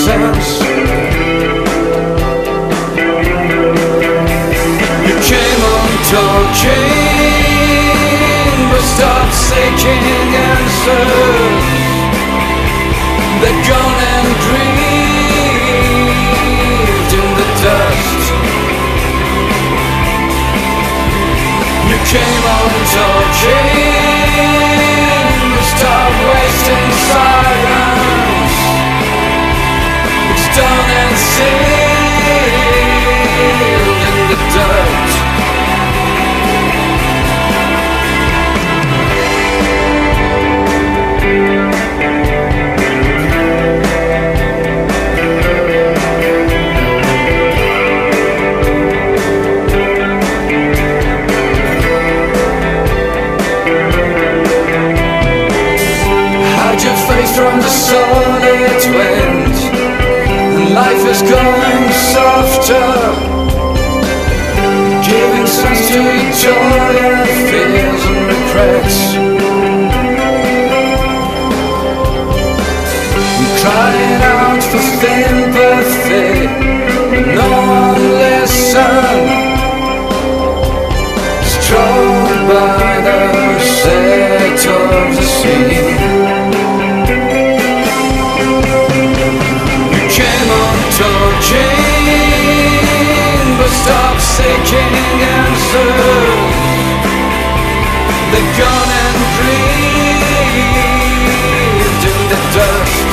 essence You came on talking But stopped seeking answers. They're gone and grieved in the dust. You came on talking life is going softer. Giving sense to joy and fears and regrets. I'm crying out for sympathy no one listens Strolled by the set of the sea They're gone and in the dust.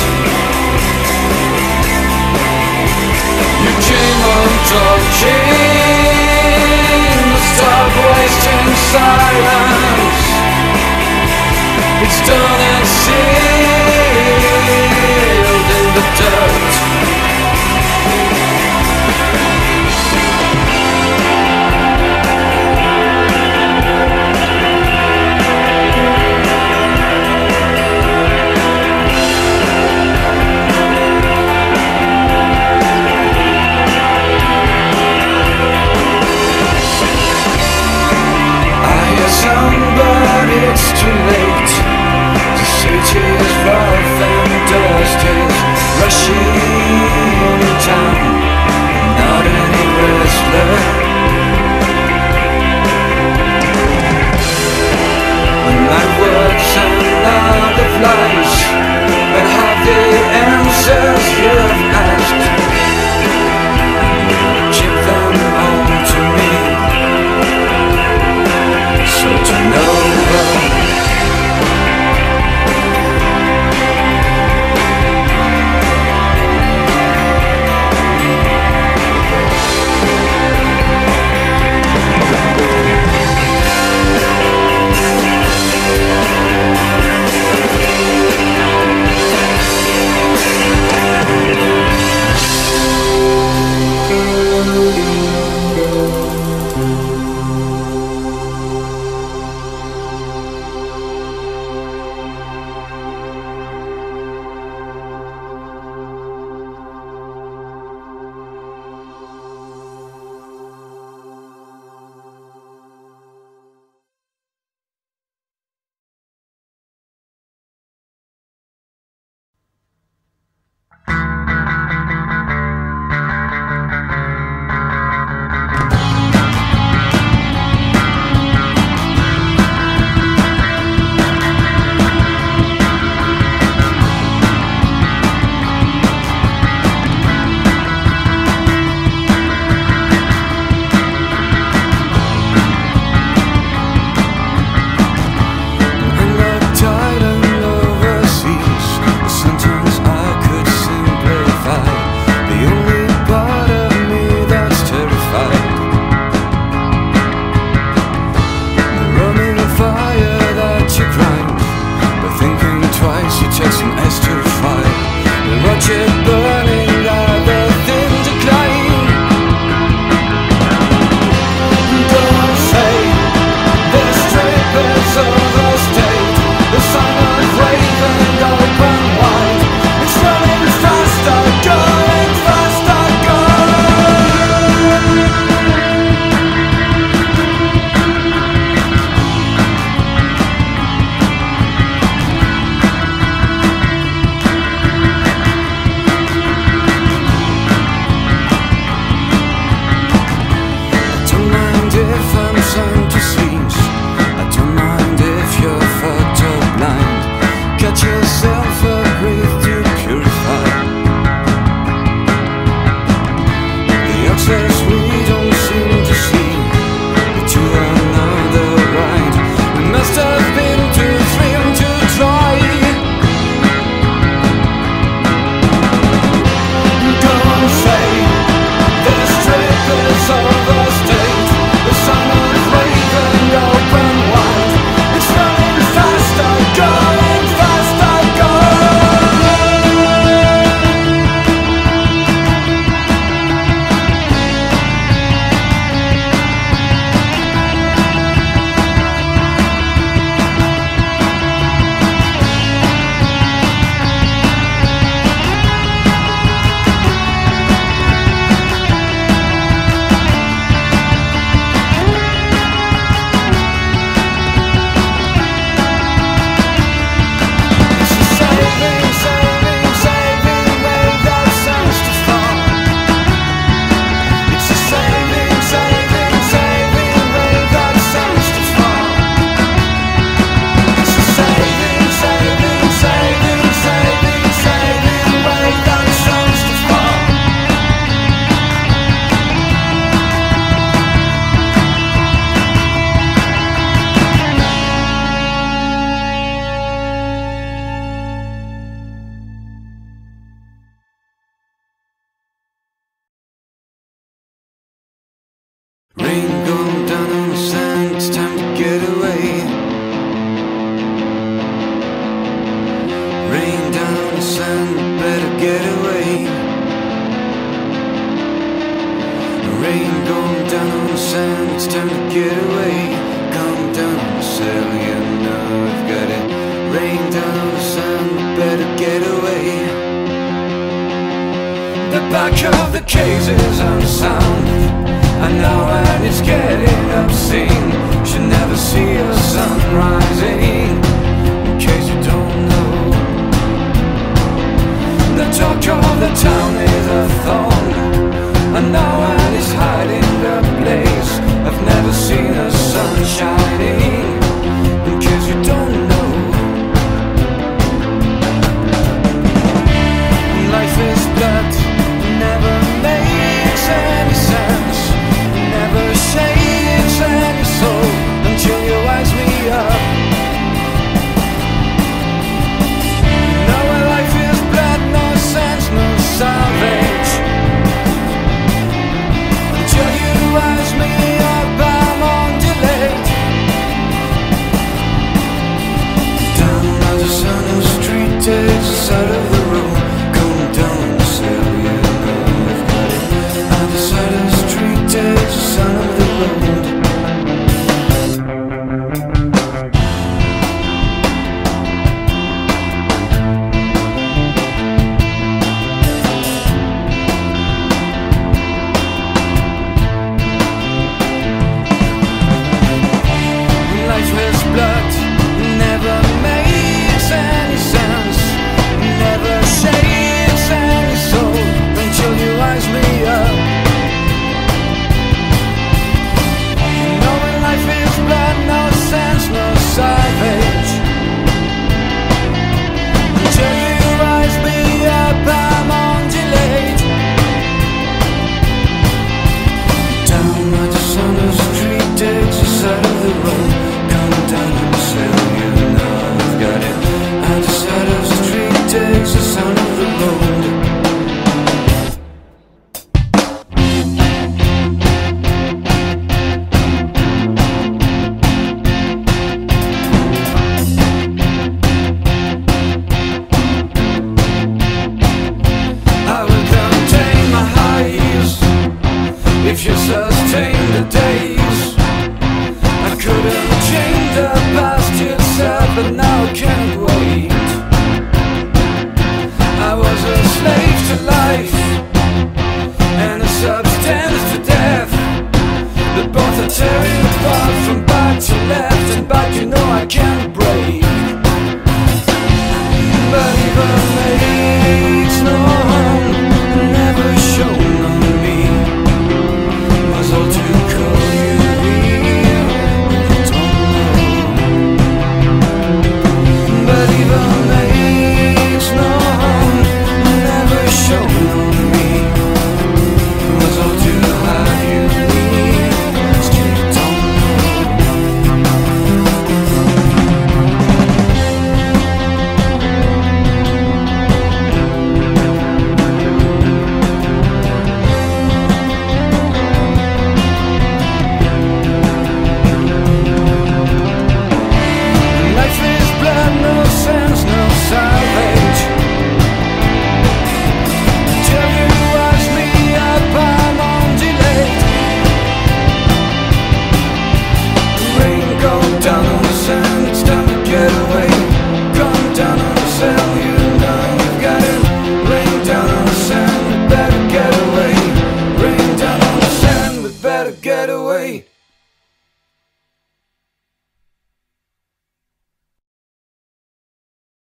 Wasting silence. It's done and sealed in the dirt chase is unsound I know and it's getting obscene Should never see a sun rising. In case you don't know. The doctor of the town is a thorn. I know and it's hiding the place I've never seen a sun shining. In case you don't know Blame the past yourself, but now I can't wait? I was a slave to life And a substance to death. But both are tearing apart from back to left And back you know I can't break. But even makes no